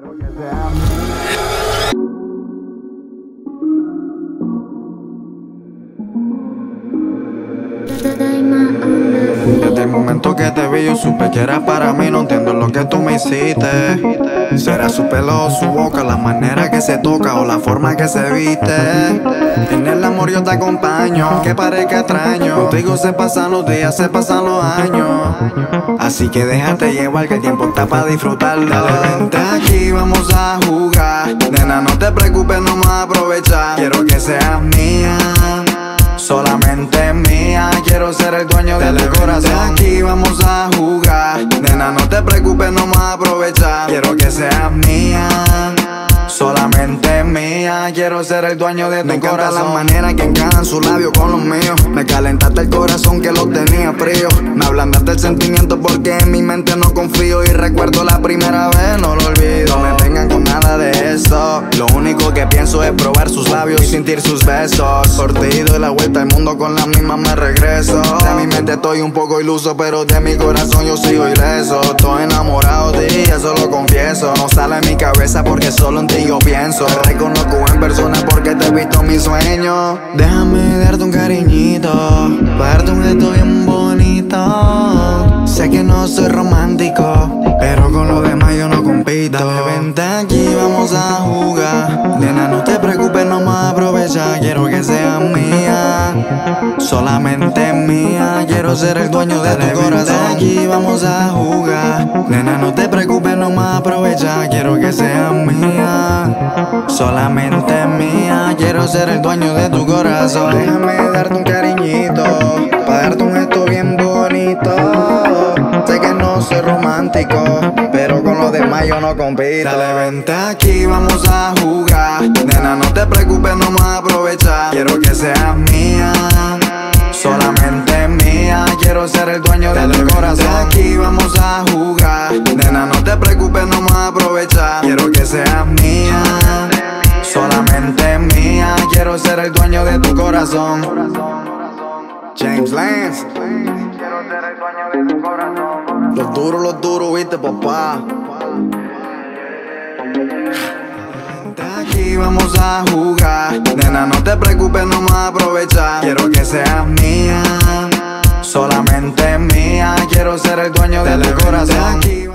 Desde el momento que te vi yo supe que eras para mí No entiendo lo que tú me hiciste. Será su pelo o su boca La manera que se toca o la forma que se viste. En el amor yo te acompaño Que parezca extraño. Contigo se pasan los días, se pasan los años. Así que déjate llevar que el tiempo está para disfrutarlo. Dale, aquí, vamos a jugar Nena, no te preocupes, no me aprovechar Quiero que seas mía solamente mía. Quiero ser el dueño de tu corazón. Aquí vamos a jugar. Nena, no te preocupes, no me aprovechar. Quiero que seas mía. Solamente mía, quiero ser el dueño de tu Me encanta la manera que encajan sus labios con los míos Me calentaste el corazón que lo tenía frío Me ablandaste el sentimiento porque en mi mente no confío Y recuerdo la primera vez, no lo olvido pienso es probar sus labios y sentir sus besos. Por ti doy la vuelta al mundo con la misma me regreso. De mi mente estoy un poco iluso pero de mi corazón yo sigo ileso. Estoy enamorado de ti, eso lo confieso. No sale en mi cabeza porque solo en ti yo pienso. Te reconozco en persona porque te he visto en mis sueños. Déjame darte un cariñito darte un gesto bien bonito. Sé que no soy romántico Pero con lo demás yo no compito. Vente aquí, vamos a jugar Nena, no te preocupes, no me aprovecha. Quiero que seas mía Solamente mía. Quiero ser el dueño de tu corazón aquí, vamos a jugar. Nena, no te preocupes, no me aprovecha. Quiero que seas mía Solamente mía. Quiero ser el dueño de tu corazón. Déjame darte un cariñito Para darte un gesto bien bonito. Sé que no soy romántico Yo no compito Dale, vente aquí, vamos a jugar. Nena, no te preocupes, no me aprovechar. Quiero que seas mía Solamente mía. Quiero ser el dueño de tu corazón. aquí, vamos a jugar. Nena, no te preocupes, no me aprovechar. Quiero que seas mía Solamente mía. Quiero ser el dueño de tu corazón. James Lance. Quiero ser el dueño de tu corazón. Los duros, los duros, viste papá Vente Aquí vamos a jugar. Nena, no te preocupes, no me aprovechar Quiero que seas mía Solamente mía. Quiero ser el dueño de tu corazón. aquí